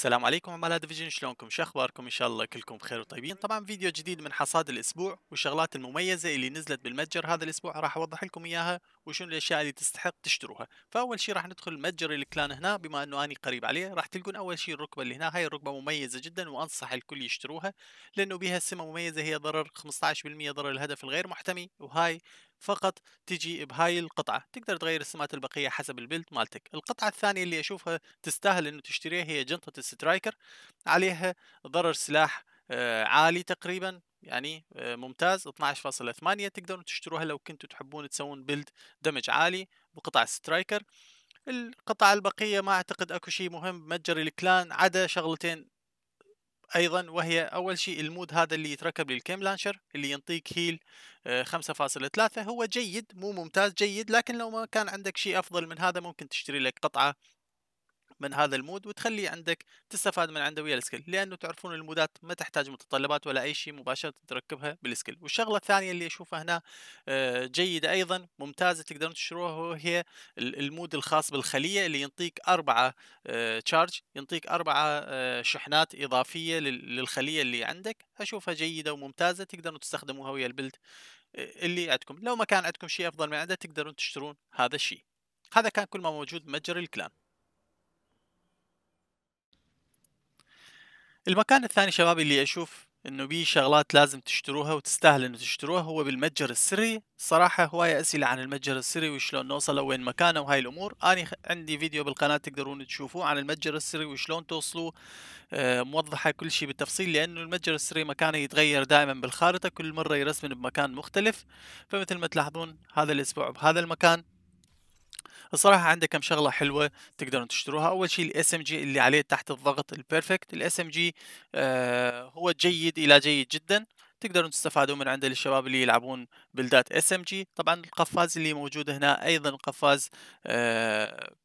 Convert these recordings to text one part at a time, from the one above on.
السلام عليكم عملاء Division شلونكم؟ شو أخباركم؟ إن شاء الله كلكم بخير وطيبين. طبعا فيديو جديد من حصاد الأسبوع والشغلات المميزة اللي نزلت بالمتجر هذا الأسبوع راح أوضح لكم إياها وشنو الأشياء اللي تستحق تشتروها. فأول شيء راح ندخل متجر ال clan هنا بما أنه أني قريب عليه راح تلقون أول شيء الركبة اللي هنا هاي الركبة مميزة جدا وأنصح الكل يشتروها لأنه بها سمة مميزة هي ضرر 15% ضرر الهدف الغير محتمي وهاي فقط تجي بهاي القطعة. تقدر تغير السمات البقية حسب ال build مالتك. القطعة الثانية اللي أشوفها تستاهل أنه تشتريها هي جنطة ال Striker. عليها ضرر سلاح آه، عالي تقريبا يعني آه، ممتاز. 12.8 تقدرون تشتروها لو كنتوا تحبون تسوون build damage عالي بقطع Striker. القطع البقية ما أعتقد أكو شيء مهم. متجر ال clan عدا شغلتين أيضا وهي أول شيء ال mod هذا اللي يتركب لل Chem Launcher اللي ينطيك heal 5.3 آه، هو جيد مو ممتاز جيد لكن لو ما كان عندك شيء أفضل من هذا ممكن تشتري لك قطعة من هذا ال mod وتخلي عندك تستفاد من عنده ويا ال skill لأنه تعرفون المودات ما تحتاج متطلبات ولا أي شيء مباشرة تركبها بال skill والشغلة الثانية اللي أشوفها هنا آه، جيدة أيضا ممتازة تقدرون تشتروها وهي ال mod الخاص بالخلية اللي ينطيك أربعة charge آه، ينطيك أربعة آه، شحنات إضافية للخلية اللي عندك. أشوفها جيدة وممتازة تقدرون تستخدموها ويا ال build اللي عندكم. لو ما كان عندكم شيء أفضل من عنده تقدرون تشترون هذا الشيء. هذا كان كل ما موجود بمتجر الكلان المكان الثاني شباب اللي أشوف إنه بيه شغلات لازم تشتروها وتستاهل إنه تشتروها هو بالمتجر السري. صراحة هواية أسئلة عن المتجر السري وشلون نوصله وين مكانه وهاي الأمور. اني عندي فيديو بالقناة تقدرون تشوفوه عن المتجر السري وشلون توصلوا آه، موضحة كل شيء بالتفصيل لأنه المتجر السري مكانه يتغير دائما بالخارطة كل مرة يرسم بمكان مختلف. فمثل ما تلاحظون هذا الأسبوع بهذا المكان الصراحة عنده كم شغلة حلوة تقدرون تشتروها. أول شيء ال SMG اللي عليه تحت الضغط ال perfect ال SMG هو جيد إلى جيد جدا. تقدرون تستفادون من عنده للشباب اللي يلعبون بلدات SMG طبعا القفاز اللي موجود هنا أيضا قفاز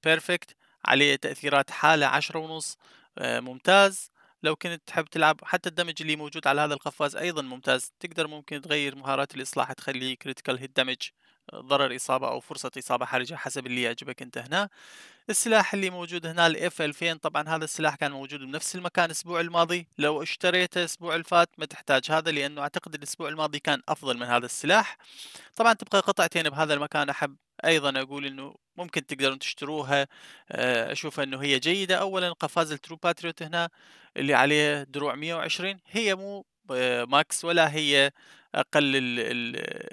perfect آه، عليه تأثيرات حالة عشرة ونص آه، ممتاز. لو كنت تحب تلعب حتى ال damage اللي موجود على هذا القفاز أيضا ممتاز. تقدر ممكن تغير مهارات الإصلاح تخليه critical hit damage ضرر إصابة أو فرصة إصابة حرجة حسب اللي يعجبك أنت هنا. السلاح اللي موجود هنا ال F 2000 طبعا هذا السلاح كان موجود بنفس المكان الأسبوع الماضي. لو اشتريته الأسبوع الفات ما تحتاج هذا لأنه أعتقد الأسبوع الماضي كان أفضل من هذا السلاح. طبعا تبقى قطعتين بهذا المكان أحب أيضا أقول إنه ممكن تقدرون تشتروها. آه، اشوفها إنه هي جيدة. اولا قفاز ال True Patriot هنا اللي عليه دروع 120 هي مو max ولا هي أقل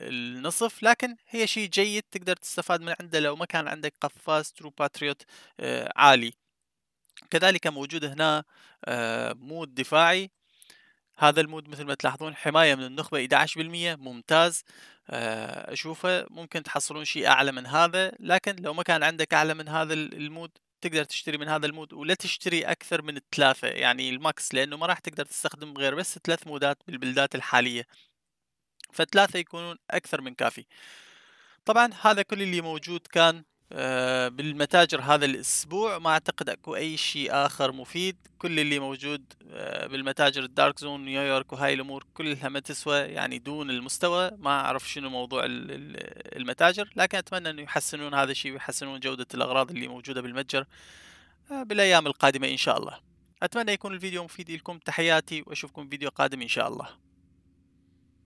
النصف لكن هي شيء جيد تقدر تستفاد من عنده لو ما كان عندك قفاز True Patriot آه، عالي. كذلك موجود هنا آه، mod دفاعي. هذا ال mod مثل ما تلاحظون حماية من النخبة 11% ممتاز. آه، أشوفه ممكن تحصلون شيء أعلى من هذا لكن لو ما كان عندك أعلى من هذا ال mod تقدر تشتري من هذا ال mod ولا تشتري أكثر من الثلاثة يعني ال max لأنه ما راح تقدر تستخدم غير بس ثلاث مودات بالبلدات الحالية. فثلاثة يكونون أكثر من كافي. طبعا هذا كل اللي موجود كان آه، بالمتاجر هذا الأسبوع ما أعتقد أكو أي شيء آخر مفيد. كل اللي موجود آه، بالمتاجر ال Dark Zone نيويورك وهاي الأمور كلها ما تسوى يعني دون المستوى. ما أعرف شنو موضوع المتاجر لكن أتمنى أنه يحسنون هذا الشيء ويحسنون جودة الأغراض اللي موجودة بالمتجر آه، بالأيام القادمة إن شاء الله. أتمنى يكون الفيديو مفيد لكم. تحياتي وأشوفكم فيديو قادم إن شاء الله.